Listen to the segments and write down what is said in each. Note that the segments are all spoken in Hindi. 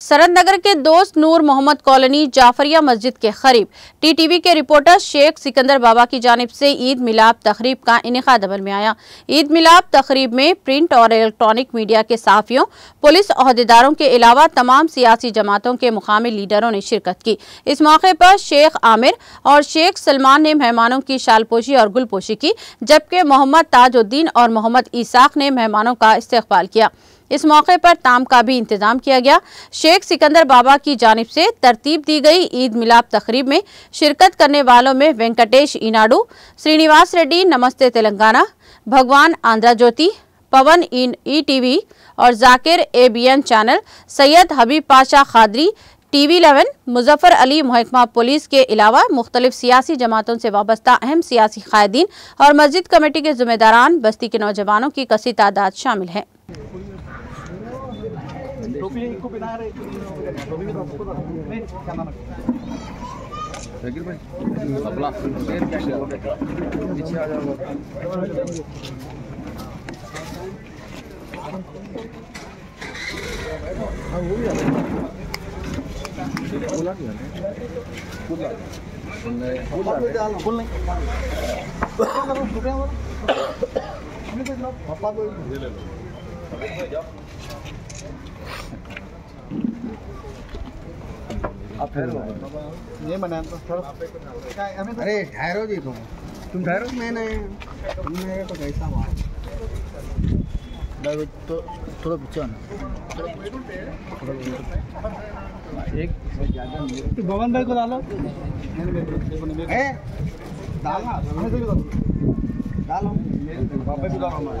सरद नगर के दोस्त नूर मोहम्मद कॉलोनी जाफरिया मस्जिद के करीब। टीटीवी के रिपोर्टर शेख सिकंदर बाबा की जानब से ईद मिलाप तकरीब का इनका अमल में आया। ईद मिलाप तकरीब में प्रिंट और इलेक्ट्रॉनिक मीडिया के साफियों, पुलिस अहदेदारों के अलावा तमाम सियासी जमातों के मुकामी लीडरों ने शिरकत की। इस मौके पर शेख आमिर और शेख सलमान ने मेहमानों की शालपोशी और गुलपोशी की, जबकि मोहम्मद ताजुद्दीन और मोहम्मद ईसाक ने मेहमानों का इस्तकबाल किया। इस मौके पर ताम का भी इंतज़ाम किया गया। शेख सिकंदर बाबा की जानब से तरतीब दी गई। ईद मिलाप तकरीब में शिरकत करने वालों में वेंकटेश इनाडू, श्रीनिवास रेड्डी, नमस्ते तेलंगाना, भगवान आंध्रा ज्योति, पवन इन ई टीवी और Zakir A B N channel, Syed Habib Pasha Qadri TV eleven, Muzaffar Ali महकमा पुलिस के अलावा मुख्तलिफ़ सियासी जमातों से वाबस्ता अहम सियासी कायदीन और मस्जिद कमेटी के जिम्मेदारान बस्ती के नौजवानों की कसी तादाद शामिल हैं। टोपी इनको बिना रहे टोपी भी तो आपको तो नहीं क्या नाम है जाकिर भाई अपना शेर क्या शेर पीछे आ जाओ हाँ वो भी आ बोला क्या बोला बोला फुल नहीं पापा को ले लो आप ठहरो ये मना तो अरे ठहरो जी तुम। तुम ठहरो मैंने तुमने तो कैसा हुआ तो थोड़ा पीछे आना। एक तो भवन भाई को डालो। ए! डालना भी डालो डालो पापा भी डालो। हमारे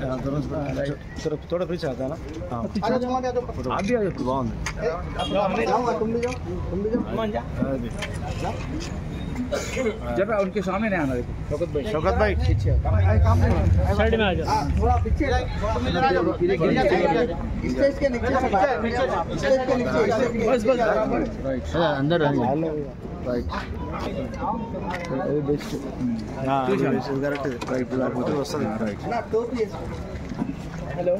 थोड़ा थोड़ा पीछे आता है ना? हाँ। जरा उनके सामने नहीं आना देखो। शौकत भाई। शौकत भाई। पीछे। साइड में आ जाओ। थोड़ा पीछे। स्टेज के नीचे। स्टेज के नीचे बस बस राइट। अंदर राइट। बेस्ट। हाँ करेक्ट राइट राइट। ना टोपी हेलो।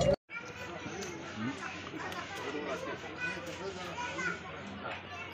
एक।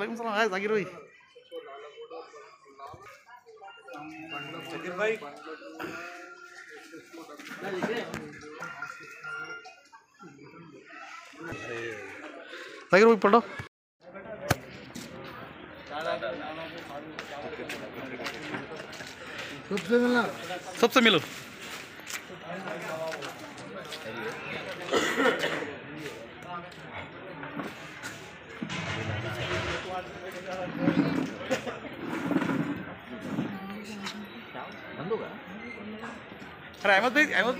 वालेकुम सलाम हाय जाकिर भाई जाकिर भाई। जाकिर भाई पढ़ो सबसे मिलना सबसे मिलो। अरे अहमद भाई अहमद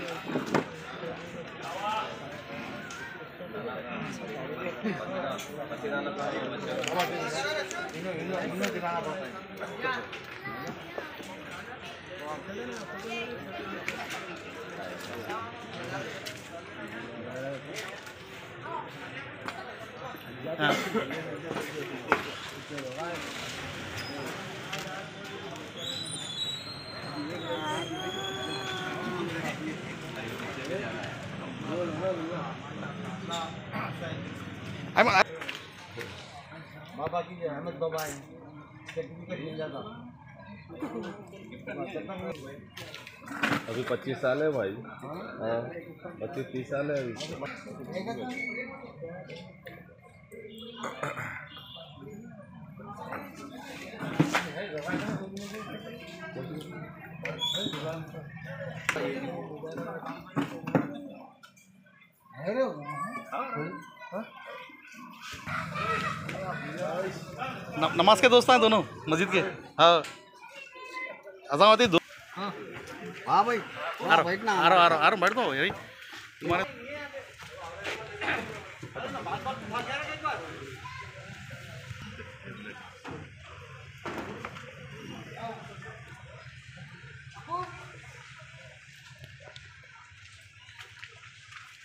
हाँ बाबा की अहमद बाबा है सर्टिफिकेट मिल जाता. अभी पच्चीस साल है भाई। हाँ पच्चीस तीस साल है अभी। न- नमाज़ के दोस्त हैं दोनों मस्जिद के। हाँ। अजामती दो। हाँ भाई आ रहा बैठना आ रहा आ रहा आ रहा बैठ दो यही। तुम्हारे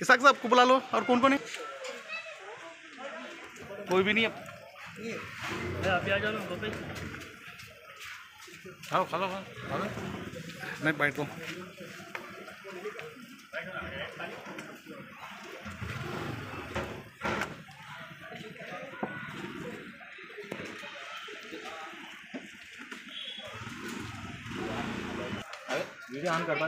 इसाक साहब को बुला लो और कौन कौन है? कोई भी नहीं है। खाओ खा लो नहीं बैठो वीडियो ऑन करता